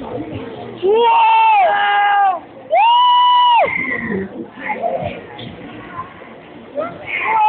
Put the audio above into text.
Whoa! Whoa! Whoa!